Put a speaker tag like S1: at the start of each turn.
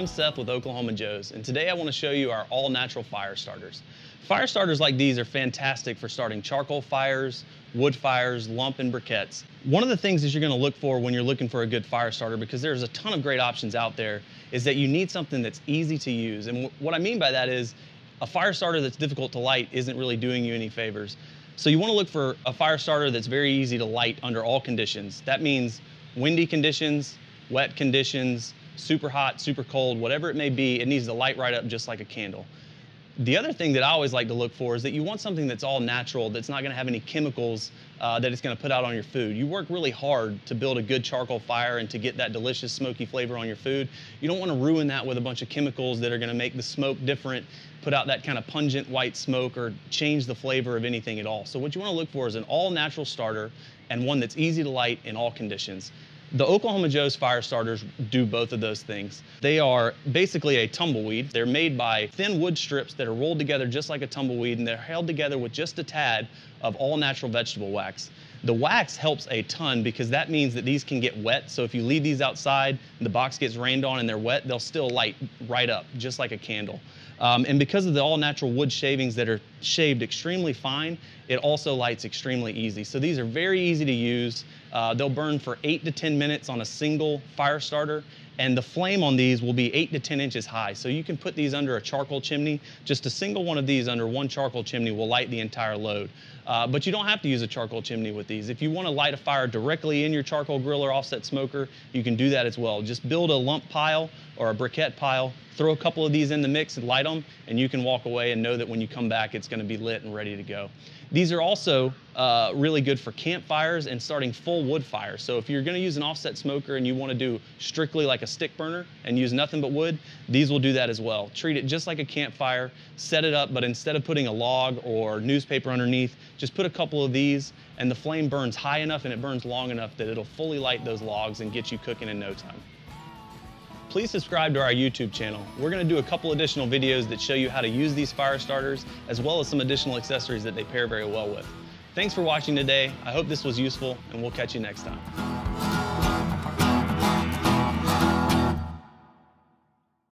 S1: I'm Seth with Oklahoma Joe's, and today I want to show you our all-natural fire starters. Fire starters like these are fantastic for starting charcoal fires, wood fires, lump and briquettes. One of the things that you're going to look for when you're looking for a good fire starter, because there's a ton of great options out there, is that you need something that's easy to use. And what I mean by that is a fire starter that's difficult to light isn't really doing you any favors. So you want to look for a fire starter that's very easy to light under all conditions. That means windy conditions, wet conditions, super hot, super cold, whatever it may be, it needs to light right up just like a candle. The other thing that I always like to look for is that you want something that's all natural, that's not going to have any chemicals uh, that it's going to put out on your food. You work really hard to build a good charcoal fire and to get that delicious smoky flavor on your food. You don't want to ruin that with a bunch of chemicals that are going to make the smoke different, put out that kind of pungent white smoke, or change the flavor of anything at all. So what you want to look for is an all natural starter and one that's easy to light in all conditions. The Oklahoma Joe's fire starters do both of those things. They are basically a tumbleweed. They're made by thin wood strips that are rolled together just like a tumbleweed and they're held together with just a tad of all natural vegetable wax. The wax helps a ton because that means that these can get wet. So if you leave these outside, the box gets rained on and they're wet, they'll still light right up, just like a candle. Um, and because of the all natural wood shavings that are shaved extremely fine, it also lights extremely easy. So these are very easy to use. Uh, they'll burn for eight to 10 minutes on a single fire starter and the flame on these will be eight to 10 inches high. So you can put these under a charcoal chimney. Just a single one of these under one charcoal chimney will light the entire load. Uh, but you don't have to use a charcoal chimney with these. If you want to light a fire directly in your charcoal grill or offset smoker, you can do that as well. Just build a lump pile or a briquette pile, throw a couple of these in the mix and light them, and you can walk away and know that when you come back, it's going to be lit and ready to go. These are also uh, really good for campfires and starting full wood fires. So if you're going to use an offset smoker and you want to do strictly like a stick burner and use nothing but wood, these will do that as well. Treat it just like a campfire, set it up, but instead of putting a log or newspaper underneath, just put a couple of these and the flame burns high enough and it burns long enough that it'll fully light those logs and get you cooking in no time please subscribe to our YouTube channel. We're going to do a couple additional videos that show you how to use these fire starters, as well as some additional accessories that they pair very well with. Thanks for watching today. I hope this was useful, and we'll catch you next time.